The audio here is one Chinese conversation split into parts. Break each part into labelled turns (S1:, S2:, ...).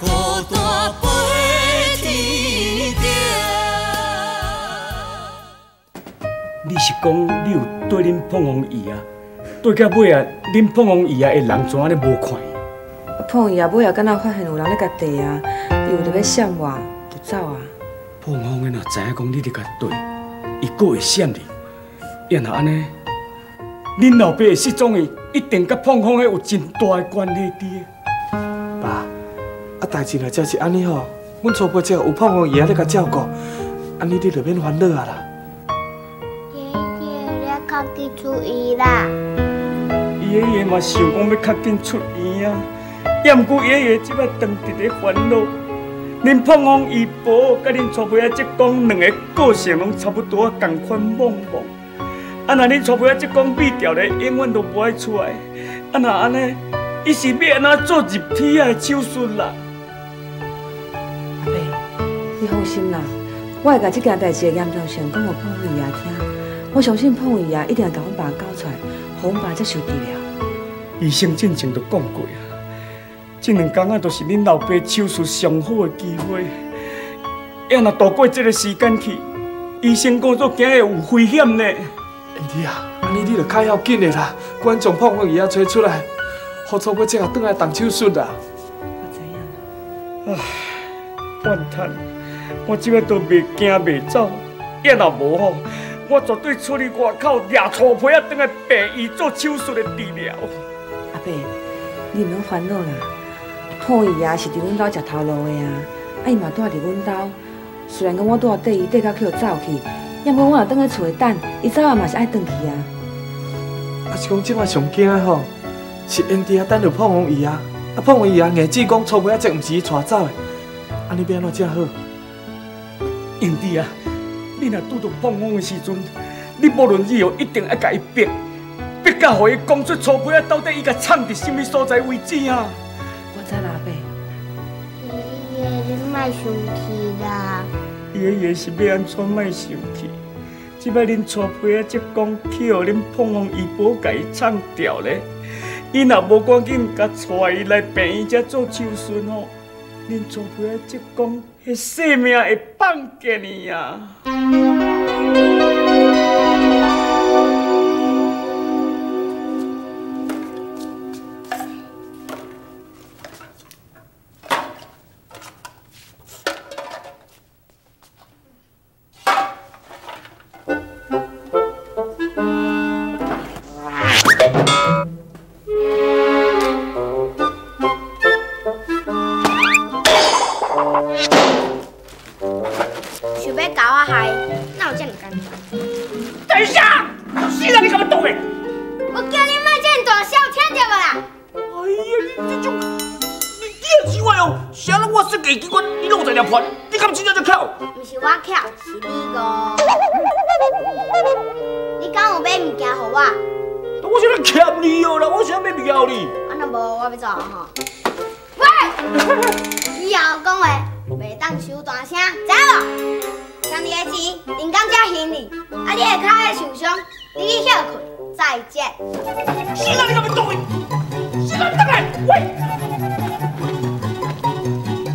S1: 孤单飞天顶。
S2: 你是讲你有对恁碰红姨啊？对到尾啊，恁碰红姨啊的人怎安尼无看碰？
S3: 碰伊啊，尾啊，敢若发现有人咧甲地啊，伊有特要闪我，就走啊。
S2: 碰红的若知影讲你伫甲地，伊个会闪你。要若安尼，恁老爸的失踪的一定甲碰红的有真大的关系伫。
S4: 爸，啊代志若真是安尼吼，阮初辈只有碰红爷仔咧甲照顾，安尼你就免烦恼啊啦。
S5: 爷爷要较紧出院啦，
S2: 爷爷嘛想讲要较紧出院啊，也毋过爷爷即摆当直咧烦恼。恁碰红姨婆甲恁初辈仔即讲两个个性拢差不多同款懵懵。啊，若恁初辈仔即讲秘条咧，永远都无爱出来。啊，若安尼，伊是要安怎做入体仔的手术啦？
S3: 你放心啦，我会把这件代志的严重性讲给胖伟爷听。我相信胖伟爷一定会甲阮爸交出来，互阮爸接受治疗。
S2: 医生进前就讲过啊，这两天啊都是恁老爸手术上好的机会。要若度过这个时间去，医生工作惊会有危险呢。
S4: 你啊，安尼你就较要紧的啦，赶紧将碰红爷仔找出来，好初辈只下转来动手术啦。
S3: 我知影。
S2: 怨叹，我即摆都袂惊袂走，也若无吼，我绝对出去外口掠粗皮仔，等来病医做手术的治疗。
S3: 阿伯，你毋用烦恼啦。碰伊爷是伫阮兜食头路的啊，啊伊嘛住伫阮兜。虽然讲我住缀伊缀到去就走去，要不我若倒去厝里等，伊走啊嘛是爱转去啊。
S4: 啊是讲即摆上惊的吼，是因爹等着碰红爷仔，啊碰红爷仔硬指讲初辈仔这毋是伊带走的，安尼要安怎才好？
S2: 英弟啊，你若拄到碰风的时阵，你无论如何一定要甲伊逼，逼到互伊讲出粗皮仔到底伊甲藏伫什么所在为止啊！
S3: 我知啦，阿伯。
S5: 爷爷你莫生气啦，
S2: 爷爷是要安怎莫生气？即摆恁粗皮仔即讲去互恁碰风医保甲伊藏掉咧，伊若无赶紧甲带伊来病院遮做手术吼，恁粗皮仔即讲迄性命会放给你啊！
S5: 买物件给我？
S2: 我是要欠你哦啦，我想要买物件给你。
S5: 啊，那无我要走啊吼。喂，以后讲话袂当收大声，知无？将你的钱定到这还你，啊，你的脚会受伤，你去休困，再见。
S2: 谁让你干嘛动诶？现在等来，喂！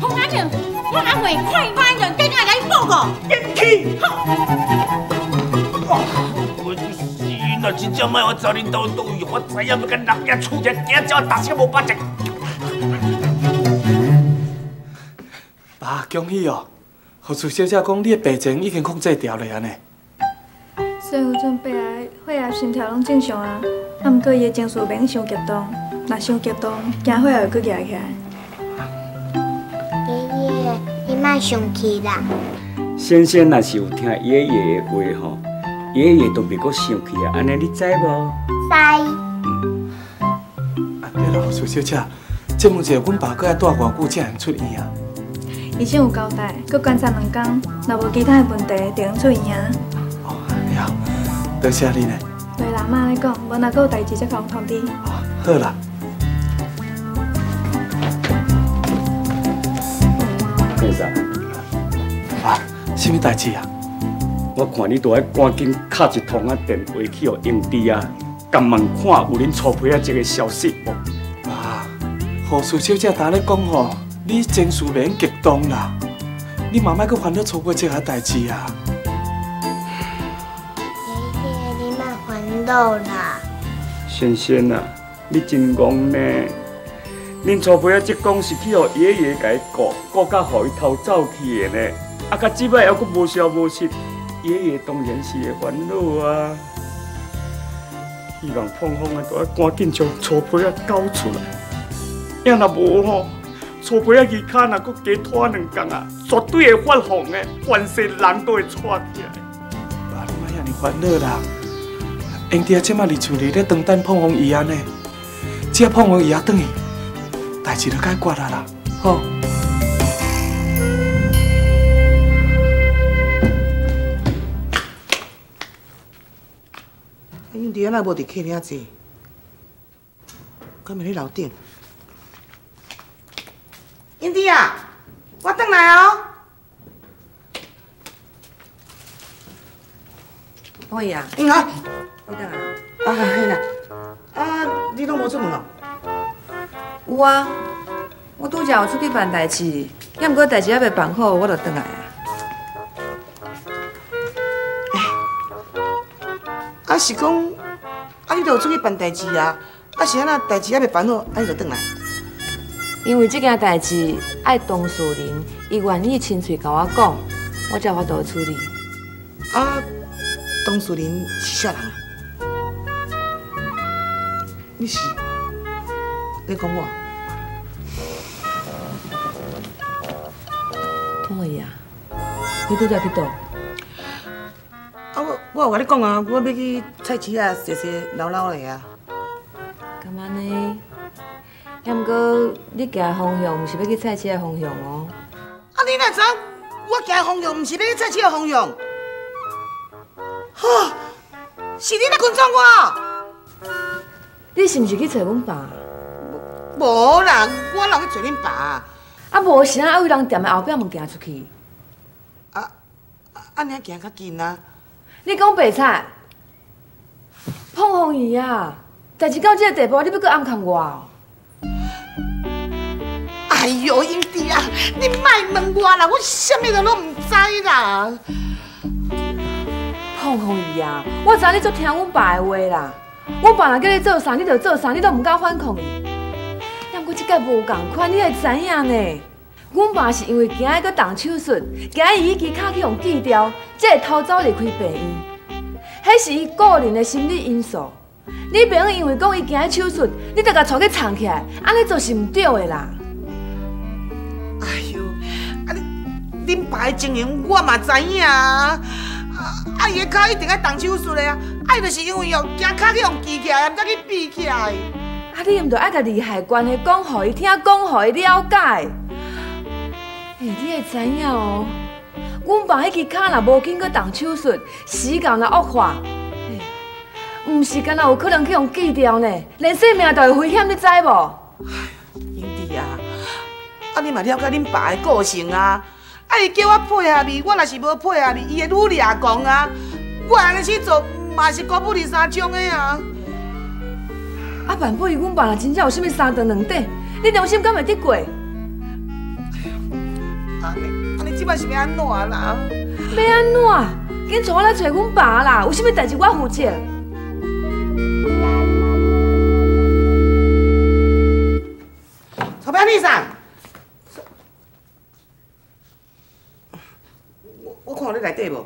S6: 洪阿 trưởng，我阿慧快快人跟我嚟報告。
S2: 电梯。
S7: 我死了，真正莫我找恁兜倒去，我知影要跟人家处人，惊叫大声无把握。
S4: 爸，恭喜哦！护士小姐讲你的病情已经控制掉了安尼。
S8: 虽然有阵白来血压、心跳拢正常啊，啊，毋过伊的情绪免伤激动，若伤激动，惊血压会佫压起来。
S5: 爷爷，你莫生气啦。
S2: 先生若是有听爷爷的话吼，爷爷都袂阁生气啊，安尼你知无？
S5: 知。
S4: 啊，对了，苏小姐，请问一下，阮爸搁要住偌久才能出院啊？
S8: 医生有交代，佫观察两工，若无其他的问题，就能出院啊。
S4: 哦，了，多谢你呢。
S8: 对啦，妈来讲，无若佫有代志，再甲我通知。
S4: 好啦，
S2: 先生，
S4: 啊，什么代志啊？
S2: 我看你都爱赶紧敲一通啊电话去互英弟啊，甲问看有恁粗皮啊这个消息无？
S4: 啊，护士小姐昨咧讲吼，你情绪免激动啦，你妈莫去烦恼错过这下代志啊。
S5: 爷爷，你莫烦恼啦。
S2: 仙仙啊，你真戆呢！恁初辈啊，职工是去互爷爷家顾，顾甲互伊偷走去的呢。啊，甲即摆还阁无消无息，爷爷当然是会烦恼啊。希望碰风啊，都要赶紧将初辈啊交出来。要若无吼，初辈啊耳骹若阁加拖两工啊，绝对会发红的，全世人都会窜起来。
S4: 爸，你莫遐尼烦恼啦。兄弟啊，即马伫厝里咧等等碰风姨安呢，只要碰风姨啊转去，代志就解决啊啦。好。
S9: 弟啊，哪无伫客厅坐？敢咪咧楼顶？英弟啊，我转来哦。
S3: 可以啊，
S9: 嗯啊，
S3: 你等下。
S9: 啊嘿啦，啊你拢无出门哦？
S3: 有啊，我拄则有出去办代志，要毋过代志还未办好，我就转来啊。
S9: 啊是讲，啊你都有出去办代志啊？啊是安那代志还袂办好，啊你就转来？
S3: 因为这件代志爱当事人，伊愿意亲嘴甲我讲，我才有法度处理。
S9: 啊，当事人是啥人啊？你是？你讲我？
S3: 同意啊？你拄则去倒？
S9: 啊我我有甲你讲啊，我要去菜市啊，踅踅捞捞的啊。
S3: 干嘛呢？要毋过你行的方向毋是要去菜市的方向哦。
S9: 啊你哪知我行的方向，毋是要去菜市的方向？哈，是你来跟踪我？
S3: 你是毋是去找阮爸？
S9: 无啦，我哪去找恁爸？
S3: 啊无是啊，爱为人踮的后壁门行出去。
S9: 啊，安尼行较近啊。
S3: 你讲白菜，碰风姨啊！代志到这个地步，你要搁暗藏我哦？
S9: 哎呦，英弟啊，你莫问我啦，我什么都拢唔知啦。
S3: 碰风姨啊！我知影你足听阮爸的话啦。阮爸若叫你做啥，你就做啥，你都唔敢反抗伊。但过即届无共款，你会知影呢？阮爸是因为惊伊搁动手术，惊伊伊支骹去用锯掉，才会偷走离开病院。迄是伊个人的心理因素。你袂用因为讲伊惊伊手术，你就甲带去藏起来，安尼做是毋对的啦。
S9: 哎呦，啊你恁爸的情形我嘛知影啊，啊伊的骹一定爱动手术的啊，啊伊就是因为哦惊骹去用锯起来，毋才去闭起来。
S3: 啊，你毋着爱甲利害关系讲互伊听，讲互伊了解。哎，你会知影哦，阮爸迄支骹若无经过动手术，时间若恶化，嘿，毋是干那有可能去用锯掉呢，连性命都会危险，你知无？
S9: 英弟啊，啊你嘛了解恁爸的个性啊，啊伊叫我配合伊，我若是无配合伊，伊会愈掠狂啊。我安尼去做，嘛是高不离三种的啊。
S3: 啊，万不如阮爸若真正有啥物三长两短，你良心敢会得过？
S9: 安尼，安尼即摆是要安怎啦？
S3: 要安怎？紧带我来找阮爸啦！有啥物代志我负责。
S9: 钞票你上。我我看你内底无？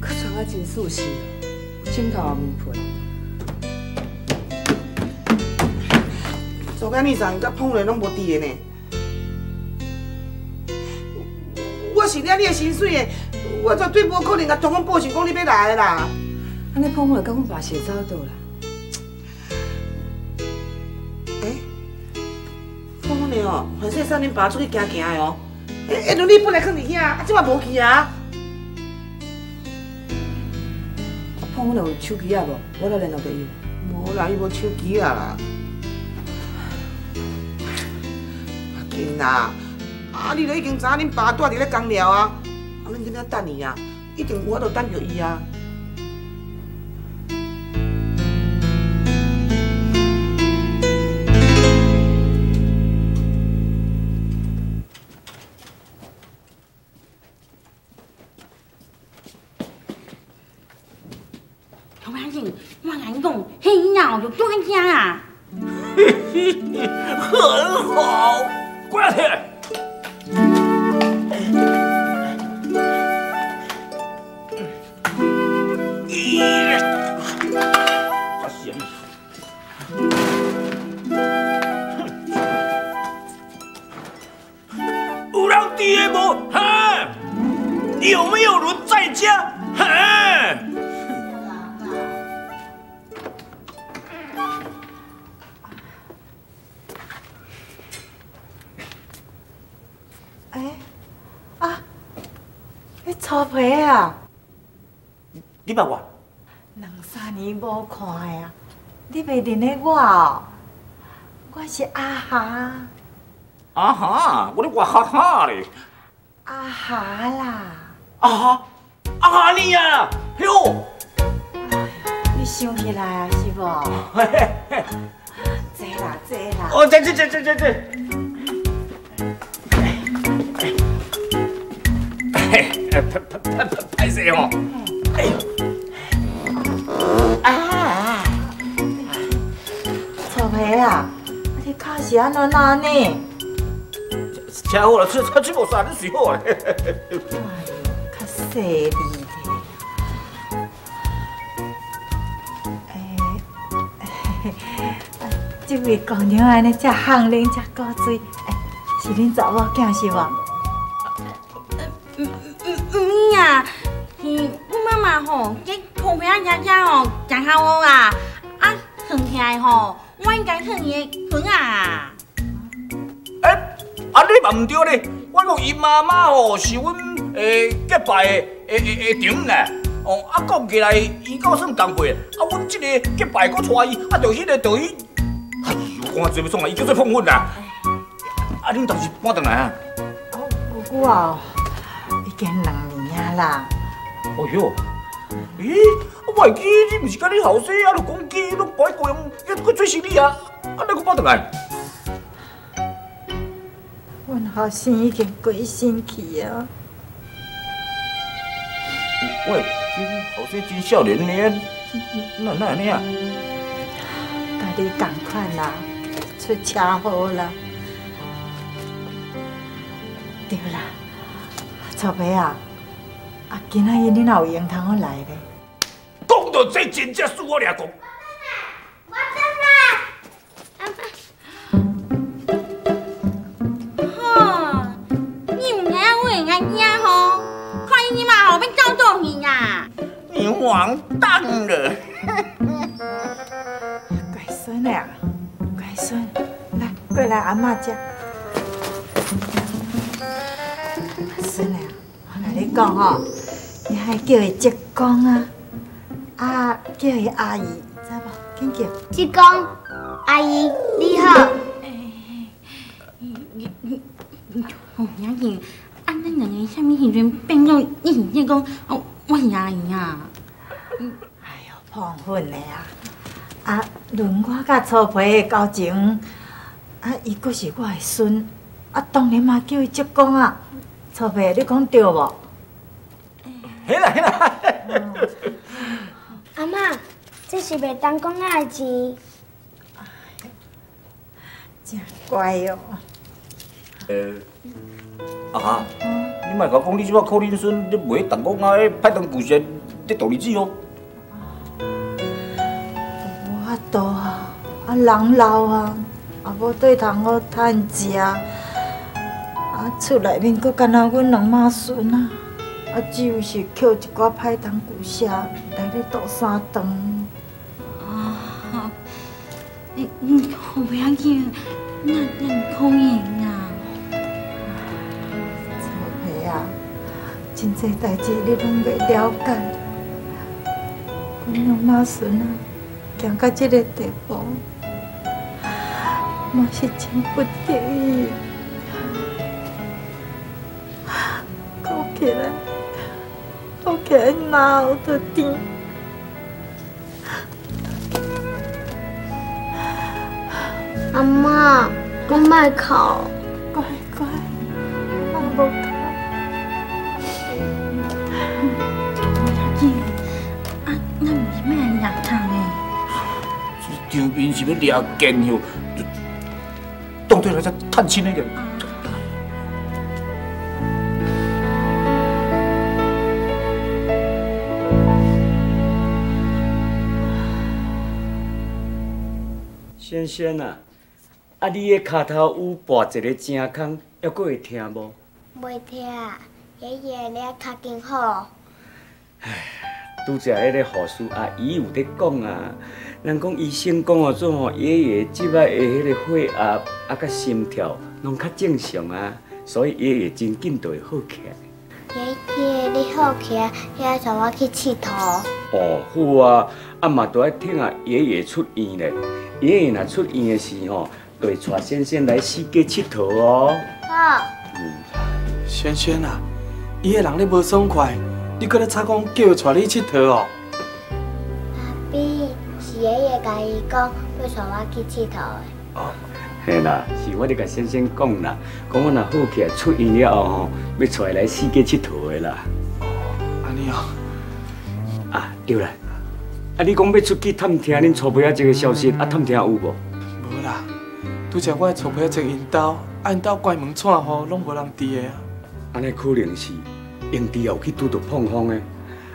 S3: 可穿啊真舒适哦，枕头也棉被。
S9: 钞票你上，甲碰落拢无伫的呢。我是领你的薪水的，我绝对无可能甲通风报信讲你要来的啦。
S3: 安尼碰碰就甲阮爸写走倒啦。
S9: 诶，碰碰的哦，反正送恁爸出去行行的哦。诶，下轮你本来放伫遐，啊，即嘛无去啊。
S3: 碰碰有手机啊无？我来联络着伊。
S9: 无啦，伊无手机啊啦。阿紧啦，啊，你都已经知影恁爸住伫咧江寮啊，啊，恁今仔等伊啊，一定有法度等着伊啊。
S10: 你
S7: 捌我？
S10: 两三年无看呀，你袂认得我哦？我是阿霞，
S7: 啊哈，我咧话哈哈咧。
S10: 阿霞啦。
S7: 阿哈，阿哈你啊，哟，
S10: 你想起来啊，是无？
S7: 嘿
S10: 啦，坐啦。
S7: 哦，这这这这这哎哎，拍拍拍拍拍谁哦？
S10: 啊！臭皮啊！你脚是安怎呢？
S7: 车好了，车车去无啥，你睡好咧。
S10: 哎呦，较细腻的。哎，这位姑娘安尼遮香脸，遮古水，哎，是恁查某囝是无？
S6: 吼，给婆婆家家吼讲下我啊，啊，疼起来吼，我应该疼伊疼啊。
S7: 哎，啊你嘛唔对咧，我讲伊妈妈吼是阮诶结拜的诶诶诶丈呢。哦，啊讲起来，伊够算同辈，啊，阮即个结拜搁娶伊，啊，就迄个就伊，哎呦，讲啊做要爽啊，伊叫做碰粉啦。啊，恁当时搬转来啊？
S10: 哦，姑姑啊，已经两年啊啦。
S7: 哦哟，咦，我袂记你毋是甲你后生啊，就讲记拢摆过样，还佫做生理啊，啊，你佫搬转来？
S10: 阮后生已经过身去啊。
S7: 我会记你后生真少年呢，哪哪安尼啊？
S10: 甲你共款啦，出车祸啦。对啦，臭皮啊，啊，今仔日你哪有闲通我来咧？
S7: 讲到这真正输我俩讲。
S5: 我等来。
S6: 吼，你唔听我人家吼，看你妈后边搞东西呀？
S7: 你完蛋了！
S10: 乖孙啊，乖孙，来过来阿妈家。孙啊，我跟你讲吼，你还叫伊职工啊，啊，叫伊阿姨，知无？紧叫。
S5: 职工阿姨你好，
S6: 哦，雅婷，啊，咱两个啥物时阵变做你是这讲哦，我是阿姨啊。
S10: 哎呦，碰粉的啊！啊，论我甲粗皮的交情，啊，伊阁是我的孙，啊，当然嘛叫伊叔公啊。粗皮，你讲对无？
S7: 嘿啦嘿啦，
S5: 阿嬷，这是袂当讲的钱。
S10: 真乖哦。
S7: 呃，啊，你莫甲讲你即摆靠恁孙，你袂当讲啊，派当故事得道理子哦。
S10: 无法度啊，啊人老啊，啊无对通好趁食，啊厝内面阁干那阮两妈孙啊，啊只有是捡一寡歹当旧写来咧度三顿。
S6: 啊，你你好不要紧，那那可以啊。
S10: 臭皮啊，真济代志你拢袂了解，阮两妈孙啊，行到这个地步，嘛是真不得已。讲起来，讲起来哪有得甜？
S5: 阿嬷，我莫哭。
S10: 乖乖，我无哭。
S6: 雅婷，啊，咱唔是要来入堂的。
S7: 对香槟是要掠见香，当对来才探亲的个。
S2: 轩轩啊，啊你的骹头有跋一个正空，还佫会疼无？
S5: 袂疼，爷爷你较紧好。
S2: 拄则迄个护士阿姨有伫讲啊，人讲医生讲哦，做吼爷爷即摆的迄个血压啊甲心跳拢较正常啊，所以爷爷真紧就会好起来。
S5: 爷爷你好起来，要带我去佚佗。
S2: 哦，好啊，啊嘛都爱听啊爷爷出院咧。爷爷若出院的时候，就会带先生来四界佚佗哦。
S5: 好，
S4: 轩轩啊，伊个人咧无爽快，你搁咧吵讲叫伊带你去佚佗哦？
S5: 阿比是爷爷甲伊讲要带我去佚佗的。
S2: 嘿啦，是我咧甲先生讲啦，讲我若好起来出院了后吼，要带来四界佚佗的啦。
S4: 哦安尼哦，
S2: 啊，对啦，啊你讲要出去探听恁初辈仔这个消息，啊探听有无？
S4: 无啦，拄则我厝尾坐因兜，啊因兜关门串户，拢无人伫个啊。
S2: 安尼可能是营地有去拄到碰风的，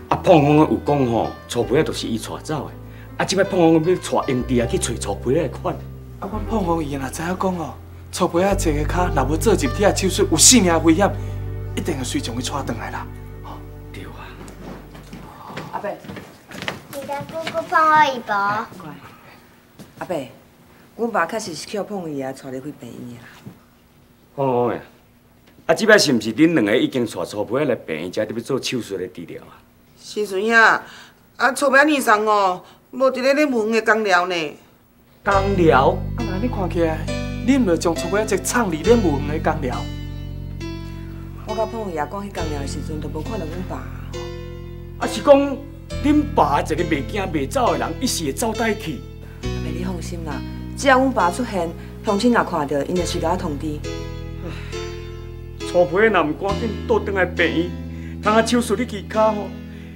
S2: 啊碰风的有讲吼，初辈仔就是伊带走的，啊即摆碰风要带营地啊去找初辈仔的款。
S4: 啊，阮碰风伊若知影讲哦，厝尾仔坐个骹若无做入体的手术，有性命危险，一定会随将伊带转来啦。
S5: 你的姑姑碰我一包。
S3: 阿伯，阮爸确实是去碰伊啊，带入去病院啦。
S2: 好诶。啊，即摆是毋是恁两个已经带初辈仔来病院，才得要做手术的治疗啊？
S9: 时阵呀，啊，厝尾二送哦，无伫咧咧门的工疗呢。
S2: 工疗？
S4: 啊，那你看起来，你毋着将厝尾仔一藏伫咧门的工疗？
S3: 我甲碰伊阿讲迄工疗的时阵，都无看到阮爸。
S2: 啊是讲恁爸一个袂惊袂走的人，一时会走倒去？
S3: 阿伯，你放心啦，只要阮爸出现，乡亲若看到，因就是甲我通知。
S2: 初辈若毋赶紧倒转来病院，通啊手术你支骹吼，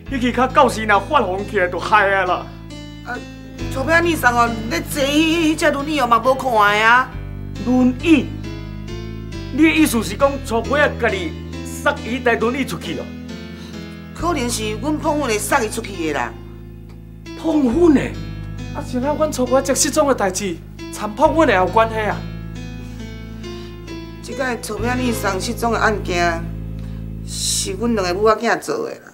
S2: 迄支骹到时若发红起来，就害啊啦！
S9: 啊，厝尾二送哦，咧坐迄迄只轮椅哦嘛无看的啊。
S2: 轮椅？你的意思是讲初辈啊家己塞伊台轮椅出去哦？
S9: 可能是阮碰阮会送伊出去的啦。
S2: 碰阮的？
S4: 啊，是咱阮厝尾仔失踪的代志，参碰阮也有关系啊？
S9: 即个厝尾二送失踪的案件，是阮两个母仔囝做的啦。